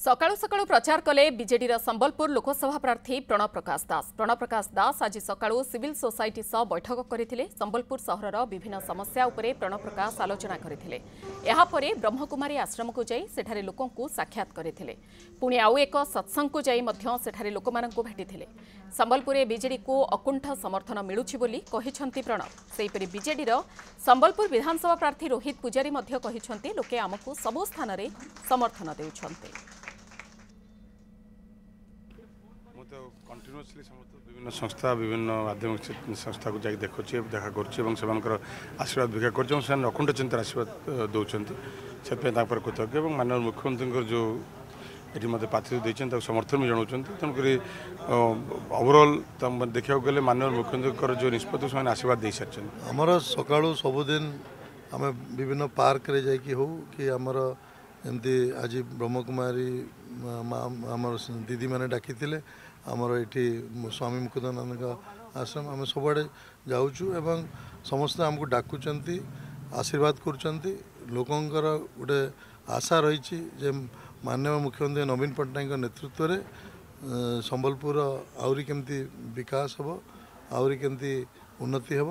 ସକାଳୁ ସକାଳୁ ପ୍ରଚାର କଲେ ବିଜେଡିର ସମ୍ବଲପୁର ଲୋକସଭା ପ୍ରାର୍ଥୀ ପ୍ରଣବ ପ୍ରକାଶ ଦାସ। ପ୍ରଣବ ପ୍ରକାଶ ଦାସ ଆଜି ସକାଳୁ ସିଭିଲ୍ ସୋସାଇଟି ସହ ବୈଠକ କରିଥିଲେ। ସମ୍ବଲପୁର ସହରର ବିଭିନ୍ନ ସମସ୍ୟା ଉପରେ ପ୍ରଣବ ପ୍ରକାଶ ଆଲୋଚନା କରିଥିଲେ। ଏହାପରେ ବ୍ରହ୍ମକୁମାରୀ ଆଶ୍ରମକୁ ଯାଇ ସେଠାରେ ଲୋକଙ୍କୁ ସାକ୍ଷାତ କରିଥିଲେ। ପୁଣି ଆଉ ଏକ ସତ୍ସଙ୍ଗକୁ ଯାଇ ମଧ୍ୟ ସେଠାରେ ଲୋକମାନଙ୍କୁ ଭେଟିଥିଲେ। ସମ୍ବଲପୁରରେ ବିଜେଡିକୁ ଅକୁଣ୍ଠ ସମର୍ଥନ ମିଳୁଛି ବୋଲି କହିଛନ୍ତି ପ୍ରଣବ। ସେହିପରି ବିଜେଡିର ସମ୍ବଲପୁର ବିଧାନସଭା ପ୍ରାର୍ଥୀ ରୋହିତ ପୂଜାରୀ ମଧ୍ୟ କହିଛନ୍ତି ଲୋକେ ଆମକୁ ସବୁ ସ୍ଥାନରେ ସମର୍ଥନ ଦେଉଛନ୍ତି। ମୁଁ ତ କଣ୍ଟିନ୍ୟୁଅସଲି ସମସ୍ତ ବିଭିନ୍ନ ସଂସ୍ଥା ବିଭିନ୍ନ ମାଧ୍ୟମିକ ସଂସ୍ଥାକୁ ଯାଇକି ଦେଖୁଛି ଦେଖା କରୁଛି ଏବଂ ସେମାନଙ୍କର ଆଶୀର୍ବାଦ ଭିକ୍ଷା କରୁଛି ଏବଂ ସେମାନେ ଅକୁଣ୍ଠ ଚିନ୍ତାର ଆଶୀର୍ବାଦ ଅ, ଦେଉଛନ୍ତି। ସେଥିପାଇଁ ତାଙ୍କ ଉପରେ କୃତଜ୍ଞ ଏବଂ ମାନନୀୟ ମୁଖ୍ୟମନ୍ତ୍ରୀଙ୍କର ଯେଉଁ ଏଠି ମୋତେ ପ୍ରାର୍ଥୀ ଦେଇଛନ୍ତି ତାକୁ ସମର୍ଥନ ବି ଜଣାଉଛନ୍ତି। ତେଣୁକରି ଓଭରଅଲ୍ ଦେଖିବାକୁ ଗଲେ ମାନନୀୟ ମୁଖ୍ୟମନ୍ତ୍ରୀଙ୍କର ଯେଉଁ ନିଷ୍ପତ୍ତି ସେମାନେ ଆଶୀର୍ବାଦ ଦେଇସାରିଛନ୍ତି ଆମର ସକାଳୁ ସବୁଦିନ ଆମେ ବିଭିନ୍ନ ପାର୍କରେ ଯାଇକି ହଉ କି ଆମର ଏମିତି ଆଜି ବ୍ରହ୍ମକୁମାରୀ ମା- ମା- ଆମର ଦିଦିମାନେ ଡାକିଥିଲେ ଆମର ଏଠି ସ୍ୱାମୀ ମୁକୁନ୍ଦାନନ୍ଦଙ୍କ ଆଶ୍ରମ ଆମେ ସବୁଆଡ଼େ ଯାଉଛୁ ଏବଂ ସମସ୍ତେ ଆମକୁ ଡାକୁଛନ୍ତି ଆଶୀର୍ବାଦ କରୁଛନ୍ତି। ଲୋକଙ୍କର ଗୋଟେ ଆଶା ରହିଛି ଯେ ମାନ୍ୟବର ମୁଖ୍ୟମନ୍ତ୍ରୀ ନବୀନ ପଟ୍ଟନାୟକଙ୍କ ନେତୃତ୍ୱରେ ସମ୍ବଲପୁରର ଆହୁରି କେମିତି ବିକାଶ ହେବ ଆହୁରି କେମିତି ଉନ୍ନତି ହେବ।